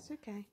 That's okay.